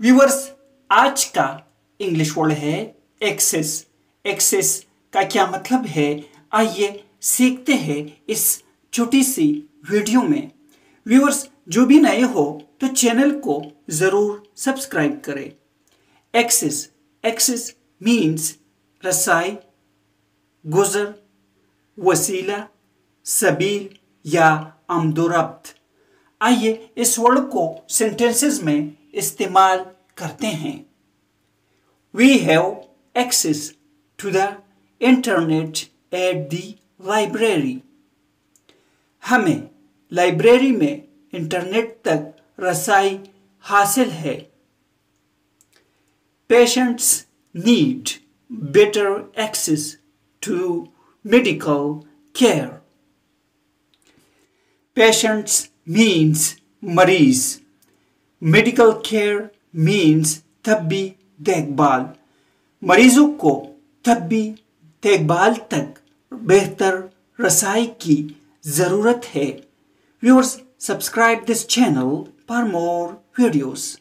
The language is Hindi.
व्यूवर्स आज का इंग्लिश वर्ड है एक्सेस एक्सेस का क्या मतलब है? आइए सीखते हैं इस छोटी सी वीडियो में। व्यूवर्स जो भी नए हो तो चैनल को ज़रूर सब्सक्राइब करें। एक्सेस एक्सेस मीन्स रसाई, गुजर, वसीला, सबील या आमदोरब्त आइए इस वर्ड को सेंटेंसेस में इस्तेमाल करते हैं। We have access to the internet at the library हमें लाइब्रेरी में इंटरनेट तक रसाई हासिल है। Patients need better access to medical care patients means मरीज़। मेडिकल केयर मीन्स तबी देखभाल। मरीजों को तबी देखभाल तक बेहतर रसाई की ज़रूरत है। Viewers subscribe this channel for more videos